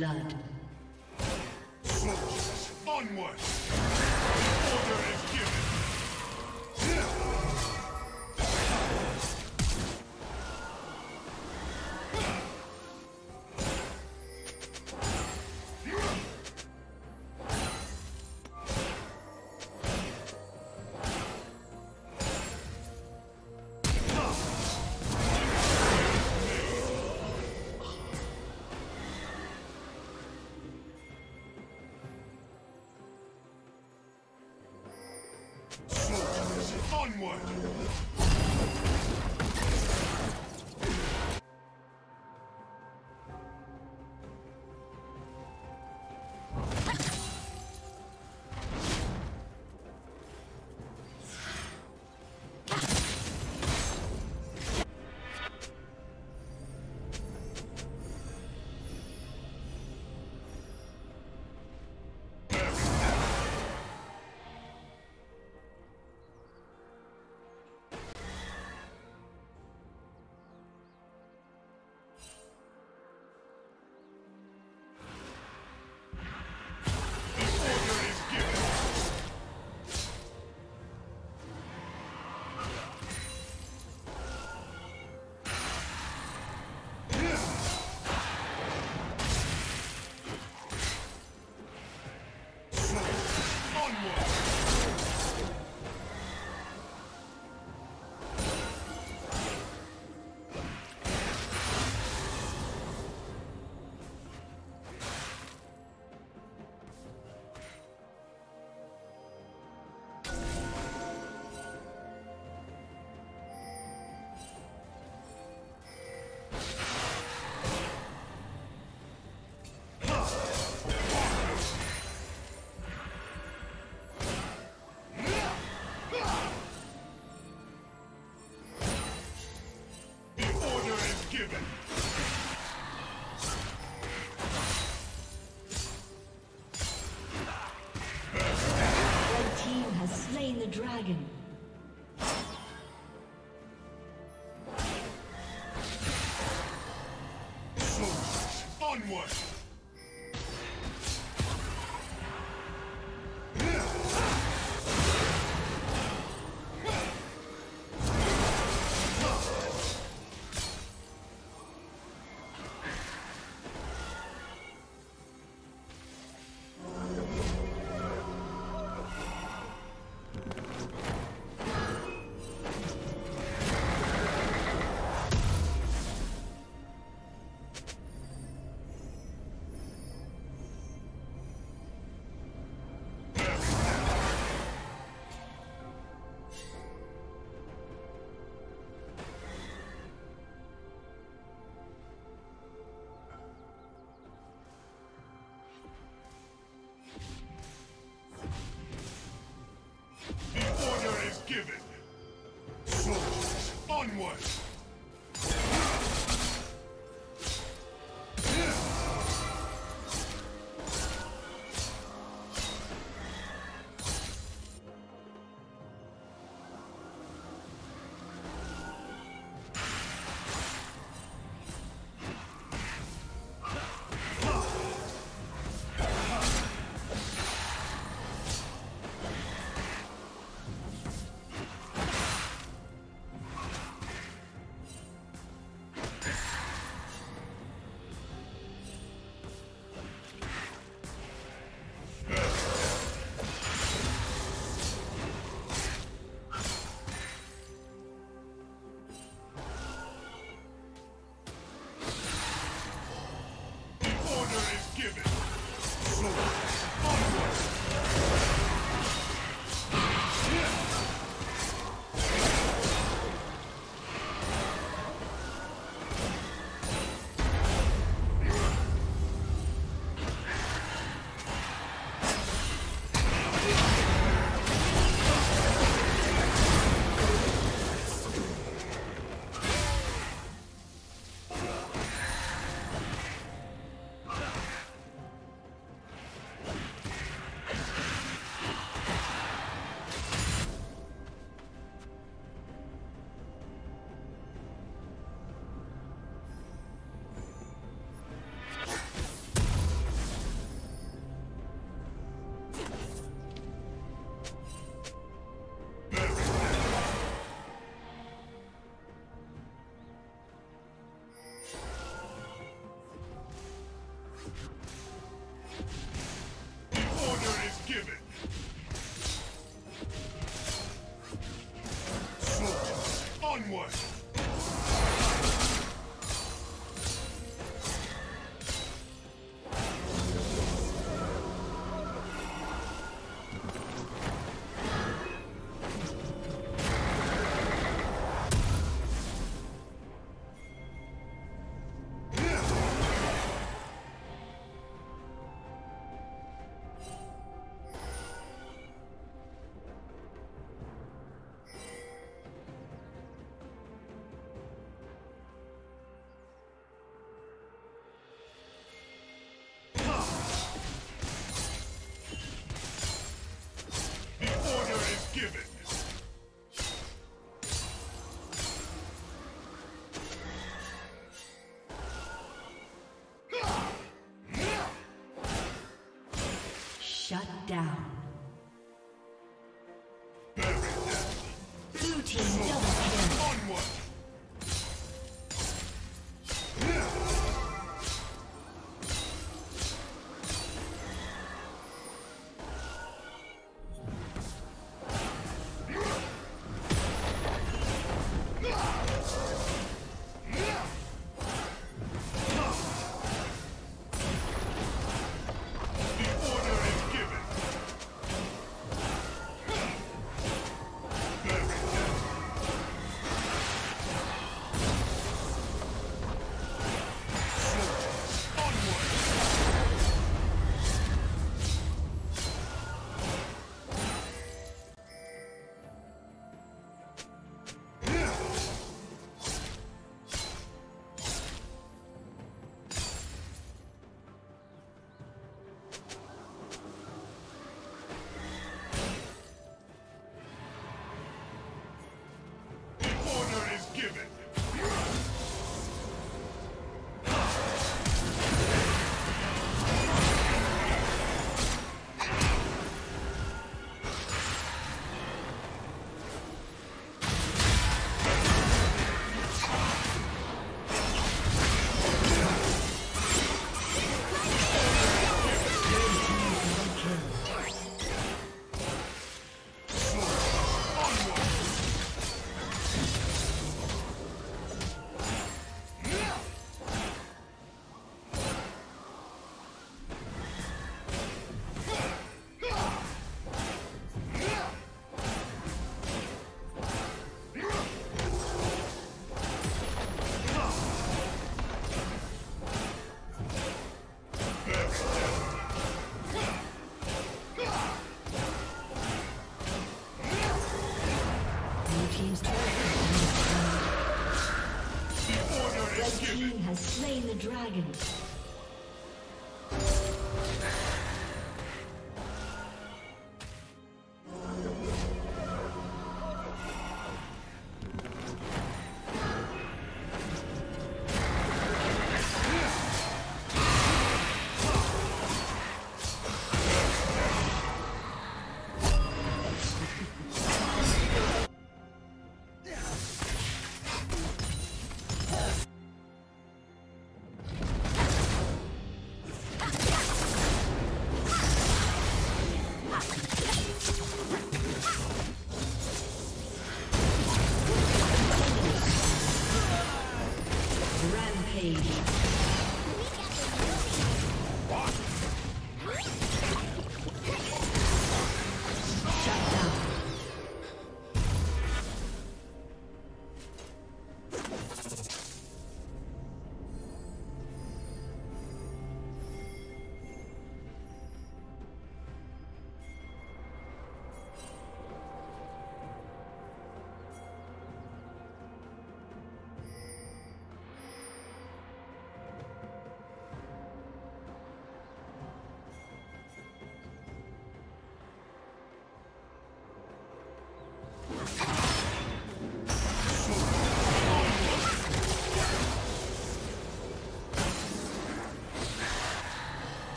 blood. Onward! Onward!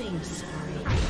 killing spree.